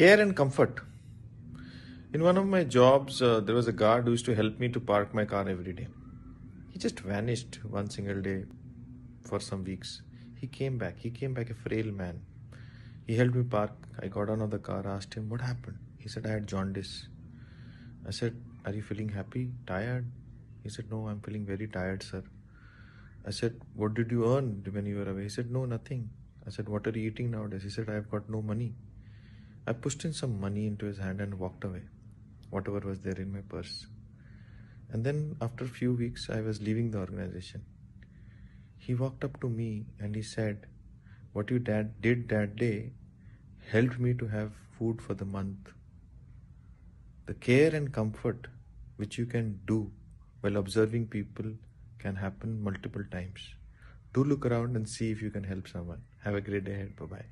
care and comfort. In one of my jobs, uh, there was a guard who used to help me to park my car every day. He just vanished one single day for some weeks. He came back. He came back a frail man. He helped me park. I got out of the car, asked him, What happened? He said, I had jaundice. I said, Are you feeling happy? Tired? He said, No, I'm feeling very tired, sir. I said, What did you earn when you were away? He said, No, nothing. I said, What are you eating nowadays? He said, I've got no money. I pushed in some money into his hand and walked away, whatever was there in my purse. And then, after a few weeks, I was leaving the organization. He walked up to me and he said, What you dad did that day helped me to have food for the month. The care and comfort which you can do while observing people can happen multiple times. Do look around and see if you can help someone. Have a great day ahead. Bye bye.